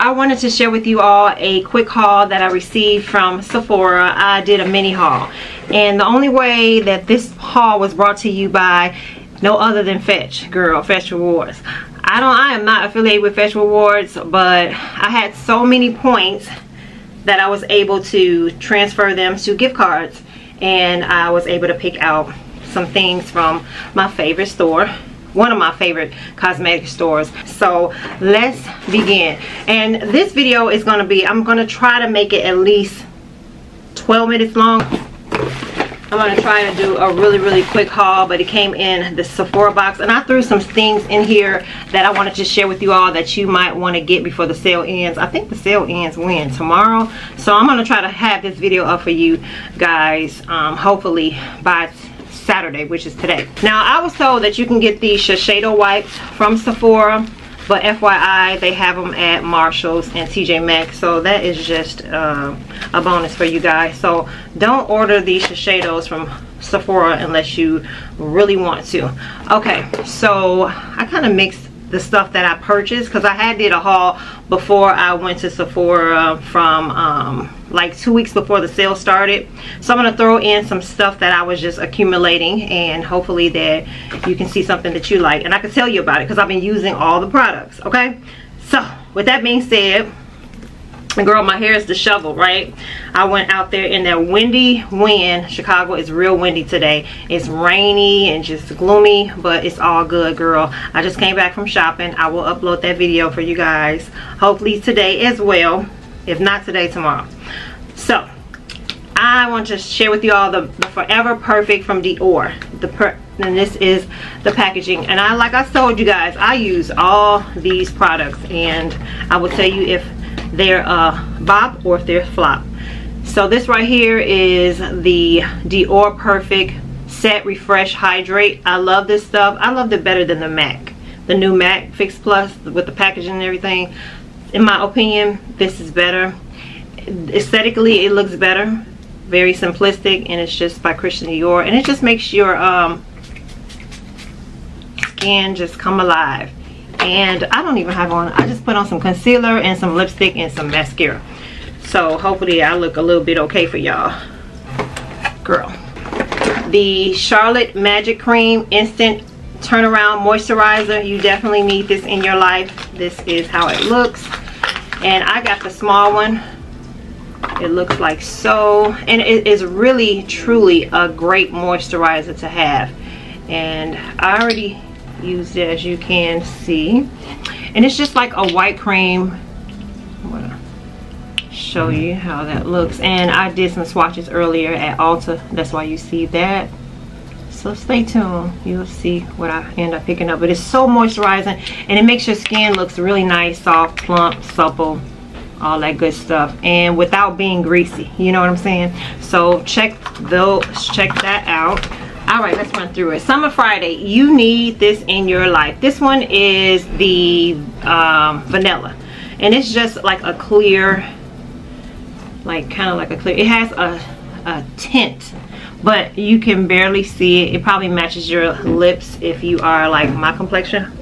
i wanted to share with you all a quick haul that i received from sephora. I did a mini haul. And the only way that this haul was brought to you by no other than fetch girl fetch rewards. I don't i am not affiliated with fetch rewards but i had so many points that i was able to transfer them to gift cards and i was able to pick out some things from my favorite store one of my favorite cosmetic stores. So let's begin. And this video is going to be i'm going to try to make it at least 12 minutes long. I'm going to try to do a really really quick haul but it came in the Sephora box. And I threw some things in here that I wanted to share with you all that you might want to get before the sale ends. I think the sale ends when? Tomorrow? So I'm going to try to have this video up for you guys um, hopefully by Saturday, which is today. Now, I was told that you can get these Shiseido wipes from Sephora, but FYI, they have them at Marshalls and TJ Maxx, so that is just uh, a bonus for you guys. So don't order these Shiseidos from Sephora unless you really want to. Okay, so I kind of mixed the stuff that I purchased because I had did a haul before I went to Sephora from um, like two weeks before the sale started. So I'm to throw in some stuff that I was just accumulating and hopefully that you can see something that you like. And I can tell you about it because I've been using all the products, okay? So with that being said, girl my hair is disheveled right? I went out there in that windy wind. Chicago is real windy today. It's rainy and just gloomy but it's all good girl. I just came back from shopping. I will upload that video for you guys hopefully today as well if not today tomorrow. So I want to share with you all the, the Forever Perfect from Dior. The per and this is the packaging. And I, like I told you guys, I use all these products, and I will tell you if they're a bop or if they're flop. So this right here is the Dior Perfect Set Refresh Hydrate. I love this stuff. I loved it better than the MAC. The new MAC Fix Plus with the packaging and everything. In my opinion, this is better. Aesthetically, it looks better. Very simplistic and it's just by Christian Dior. And it just makes your um, skin just come alive and I don't even have on I just put on some concealer and some lipstick and some mascara. So hopefully I look a little bit okay for y'all. Girl. The Charlotte Magic Cream Instant Turnaround Moisturizer. You definitely need this in your life. This is how it looks. And I got the small one. It looks like so and it is really truly a great moisturizer to have. And I already used it as you can see. And it's just like a white cream. I'm gonna show mm-hmm. you how that looks. And I did some swatches earlier at Ulta. That's why you see that. So stay tuned. You'll see what I end up picking up. But it's so moisturizing and it makes your skin looks really nice soft plump supple all that good stuff. And without being greasy. You know what I'm saying? So check those check that out all right let's run through it. Summer friday you need this in your life. This one is the um, vanilla. And it's just like a clear like kind of like a clear it has a, a tint but you can barely see it. It probably matches your lips if you are like my complexion.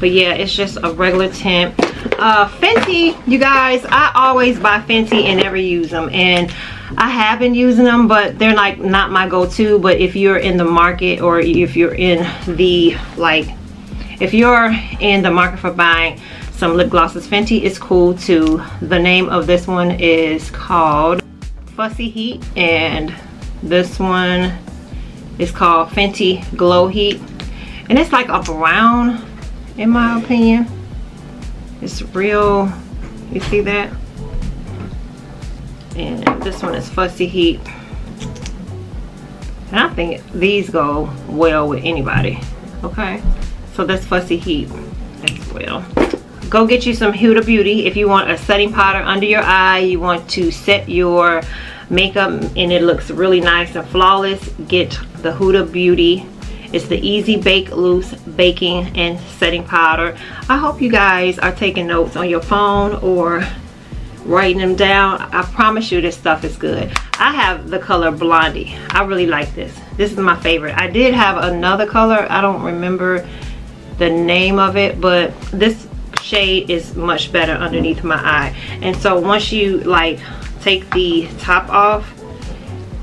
But yeah it's just a regular tint. Uh fenty you guys i always buy fenty and never use them and I have been using them, but they're like not my go-to. But if you're in the market or if you're in the like, if you're in the market for buying some lip glosses, Fenty is cool too. The name of this one is called Fussy Heat and this one is called Fenty Glow Heat. And it's like a brown in my opinion. It's real, you see that? And this one is Fussy Heat. And I think these go well with anybody, okay? So that's Fussy Heat as well. Go get you some Huda Beauty if you want a setting powder under your eye, you want to set your makeup and it looks really nice and flawless, get the Huda Beauty it's the Easy Bake Loose Baking and Setting Powder. I hope you guys are taking notes on your phone or writing them down. I promise you this stuff is good. I have the color blondie. I really like this. This is my favorite. I did have another color. I don't remember the name of it but this shade is much better underneath my eye. And so once you like take the top off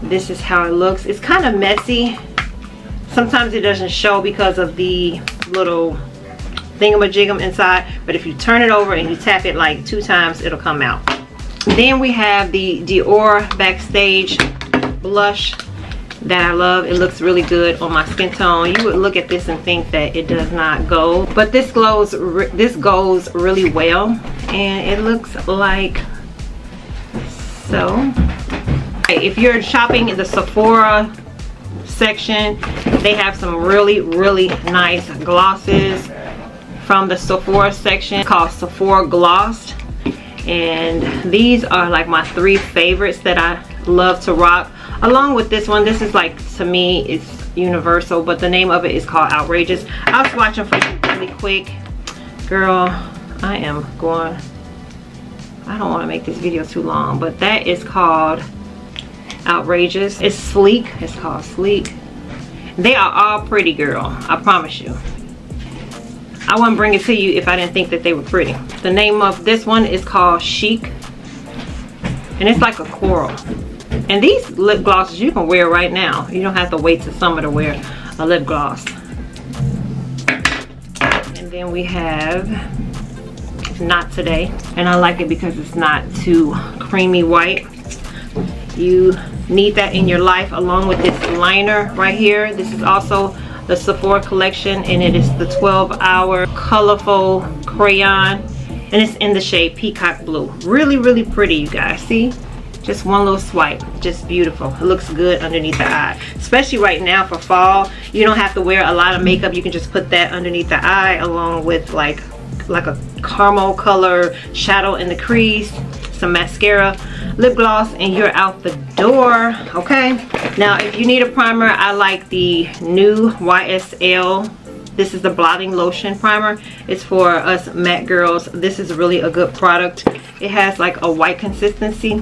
this is how it looks. It's kind of messy. Sometimes it doesn't show because of the little thingamajigam inside but if you turn it over and you tap it like two times it'll come out then we have the Dior Backstage blush that I love. It looks really good on my skin tone. You would look at this and think that it does not go, but this glows. This goes really well, and it looks like so. If you're shopping in the Sephora section, they have some really, really nice glosses from the Sephora section called Sephora Gloss. And these are like my three favorites that I love to rock. Along with this one this is like to me it's universal but the name of it is called outrageous. I'll swatch them for you really quick. Girl i am going i don't want to make this video too long but that is called outrageous. It's sleek. It's called sleek. They are all pretty girl. I promise you i wouldn't bring it to you if i didn't think that they were pretty the name of this one is called chic and it's like a coral and these lip glosses you can wear right now. You don't have to wait till summer to wear a lip gloss. And then we have Not Today. And I like it because it's not too creamy white. You need that in your life along with this liner right here. This is also the Sephora collection and it is the 12 hour colorful crayon and it's in the shade peacock blue. Really really pretty you guys. See? Just one little swipe. Just beautiful. It looks good underneath the eye. Especially right now for fall you don't have to wear a lot of makeup. You can just put that underneath the eye along with like like a caramel color shadow in the crease some mascara lip gloss and you're out the door okay? Now if you need a primer i like the new ysl this is the blotting lotion primer. It's for us matte girls. This is really a good product. It has like a white consistency.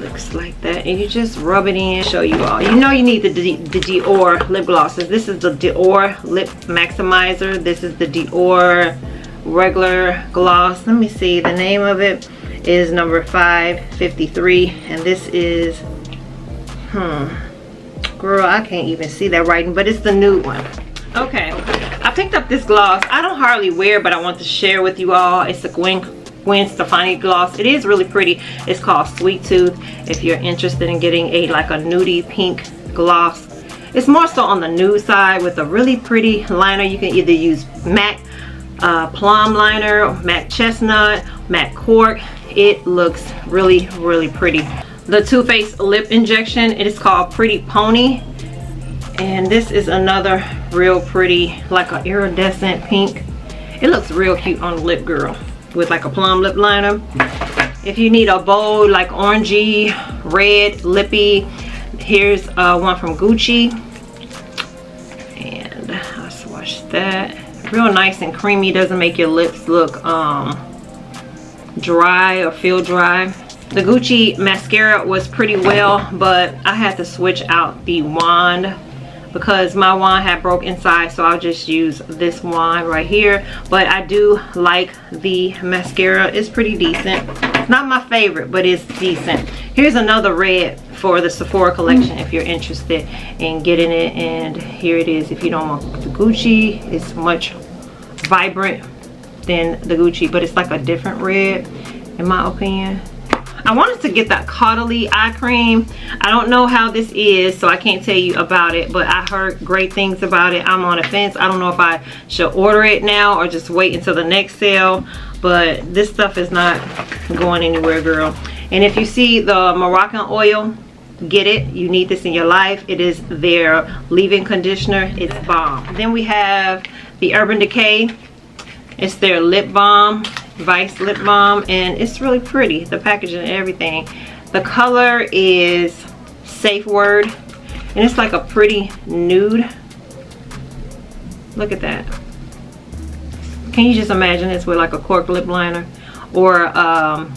Looks like that and you just rub it in show you all. You know you need the, the, the Dior lip glosses. This is the Dior lip maximizer. This is the Dior regular gloss let me see the name of it is number 553 and this is hmm girl I can't even see that writing but it's the new one okay I picked up this gloss I don't hardly wear but I want to share with you all it's a Gwen Gwen Stefani gloss. It is really pretty. It's called Sweet Tooth. If you're interested in getting a like a nudie pink gloss. It's more so on the nude side with a really pretty liner. You can either use MAC uh, plum liner, MAC chestnut, MAC cork. It looks really, really pretty. The Too Faced lip injection, it is called Pretty Pony. And this is another real pretty, like an iridescent pink. It looks real cute on lip, girl with like a plum lip liner. If you need a bold, like orangey, red, lippy, here's uh, one from Gucci. And I'll swatch that. Real nice and creamy, doesn't make your lips look um, dry or feel dry. The Gucci mascara was pretty well, but I had to switch out the wand because my wand had broke inside so I'll just use this wand right here. But I do like the mascara. It's pretty decent. Not my favorite but it's decent. Here's another red for the Sephora collection if you're interested in getting it. And here it is. If you don't want the Gucci it's much vibrant than the Gucci but it's like a different red in my opinion I wanted to get that Caudalie eye cream. I don't know how this is, so I can't tell you about it, but I heard great things about it. I'm on a fence. I don't know if I should order it now or just wait until the next sale, but this stuff is not going anywhere, girl. And if you see the Moroccan oil, get it you need this in your life it is their leave-in conditioner it's bomb then we have the urban decay it's their lip balm Vice Lip Balm and it's really pretty, the packaging and everything. The color is Safe Word and it's like a pretty nude. Look at that. Can you just imagine this with like a cork lip liner or um,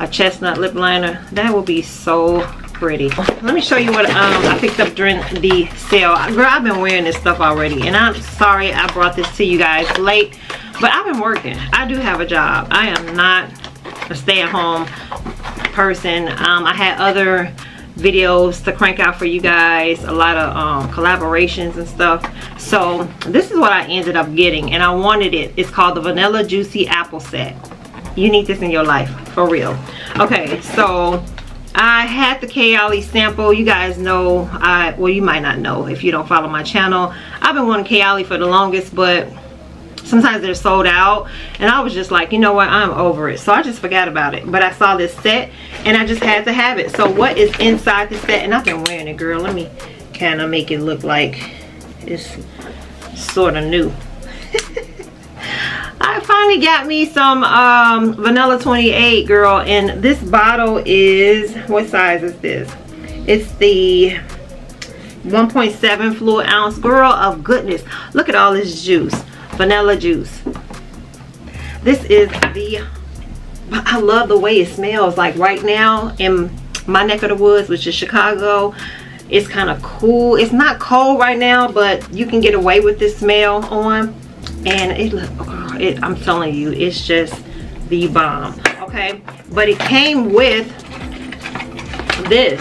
a chestnut lip liner? That would be so pretty. Let me show you what um, I picked up during the sale. Girl, I've been wearing this stuff already. And I'm sorry I brought this to you guys late. But I've been working. I do have a job. I am not a stay-at-home person. Um, I had other videos to crank out for you guys a lot of um, collaborations and stuff so this is what I ended up getting and I wanted it it's called the vanilla juicy apple set you need this in your life for real okay so I had the Kayali sample you guys know I well you might not know if you don't follow my channel I've been wanting Kayali for the longest but sometimes they're sold out and I was just like you know what? I'm over it. So I just forgot about it but I saw this set and I just had to have it. So what is inside the set? And I've been wearing it girl. Let me kind of make it look like it's sort of new. I finally got me some um, vanilla 28 girl and this bottle is what size is this? It's the 1.7 fluid ounce girl of goodness. Look at all this juice vanilla juice. This is the, I love the way it smells. Like right now in my neck of the woods, which is Chicago, it's kind of cool. It's not cold right now, but you can get away with this smell on. And it, oh, it I'm telling you, it's just the bomb. Okay, but it came with this.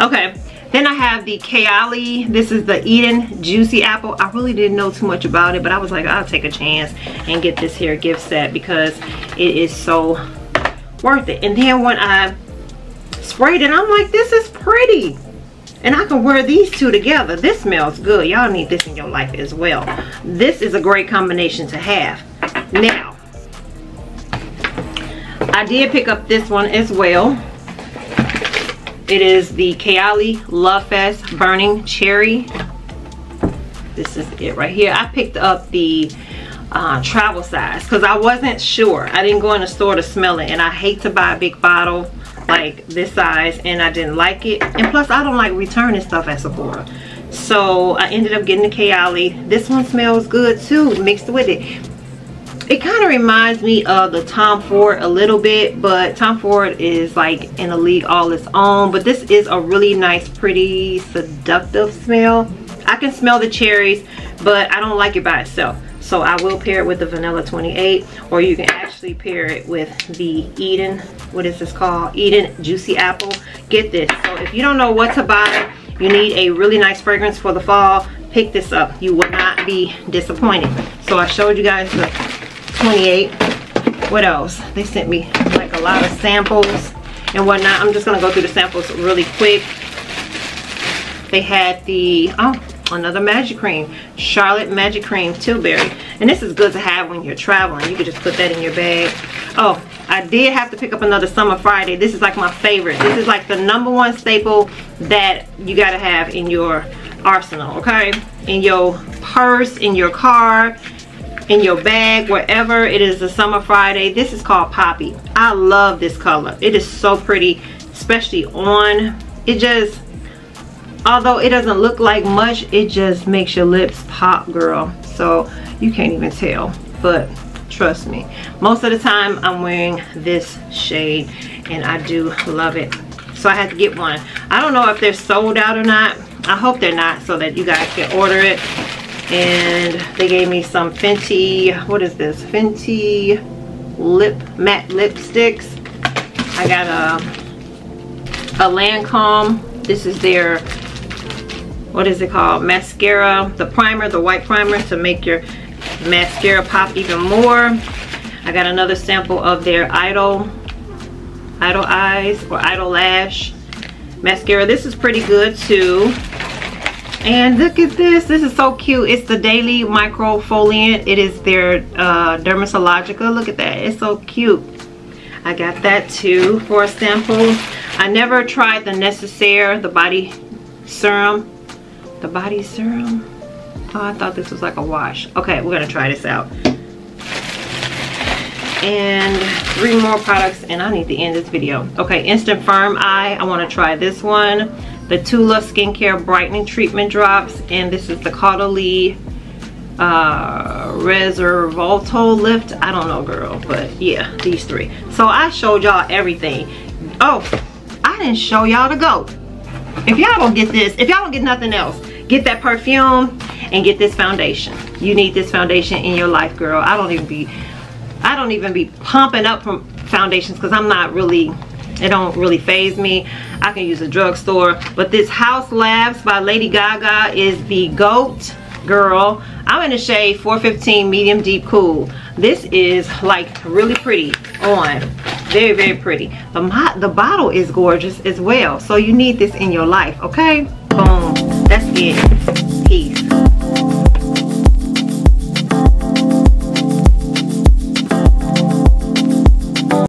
Okay, then I have the Kayali. This is the Eden Juicy Apple. I really didn't know too much about it, but I was like, I'll take a chance and get this here gift set because it is so worth it. And then when I sprayed it, I'm like, this is pretty. And I can wear these two together. This smells good. Y'all need this in your life as well. This is a great combination to have. Now, I did pick up this one as well. It is the Kayali Love Fest Burning Cherry. This is it right here. I picked up the uh, travel size because I wasn't sure. I didn't go in the store to smell it and I hate to buy a big bottle like this size and I didn't like it. And plus I don't like returning stuff at Sephora. So I ended up getting the Kayali. This one smells good too mixed with it it kind of reminds me of the Tom Ford a little bit but Tom Ford is like in a league all its own but this is a really nice pretty seductive smell. I can smell the cherries but I don't like it by itself. So I will pair it with the vanilla 28 or you can actually pair it with the Eden what is this called? Eden juicy apple. Get this. So if you don't know what to buy you need a really nice fragrance for the fall pick this up. You will not be disappointed. So I showed you guys the 28 what else? They sent me like a lot of samples and whatnot. I'm just gonna go through the samples really quick. They had the oh another magic cream charlotte magic cream tilbury. And this is good to have when you're traveling. You could just put that in your bag. Oh i did have to pick up another summer friday. This is like my favorite. This is like the number one staple that you got to have in your arsenal okay? In your purse in your car in your bag wherever. It is a summer friday. This is called poppy. I love this color. It is so pretty especially on. It just although it doesn't look like much it just makes your lips pop girl. So you can't even tell but trust me. Most of the time i'm wearing this shade and i do love it. So i had to get one. I don't know if they're sold out or not. I hope they're not so that you guys can order it and they gave me some Fenty, what is this? Fenty lip matte lipsticks. I got a, a Lancome. This is their, what is it called? Mascara, the primer, the white primer to make your mascara pop even more. I got another sample of their Idol, Idol Eyes or Idol Lash mascara. This is pretty good too. And look at this. This is so cute. It's the Daily Microfoliant. It is their uh, Dermatologica. Look at that. It's so cute. I got that too for a sample. I never tried the Necessaire, the body serum. The body serum? Oh, I thought this was like a wash. Okay, we're going to try this out. And three more products and I need to end this video. Okay, Instant Firm Eye. I want to try this one the Tula Skincare Brightening Treatment Drops. And this is the Caudalie uh, Resveratrol Lift. I don't know, girl. But yeah, these three. So I showed y'all everything. Oh, I I didn't show y'all the goat. If y'all don't get this, if y'all don't get nothing else, get that perfume and get this foundation. You need this foundation in your life, girl. I don't even be, I don't even be pumping up from foundations because I'm not really, it don't really phase me. I can use a drugstore. But this Haus Labs by Lady Gaga is the GOAT girl. I'm in the shade 415 medium deep cool. This is like really pretty on. Very, very pretty. The, the bottle is gorgeous as well. So you need this in your life, okay? Boom. That's it.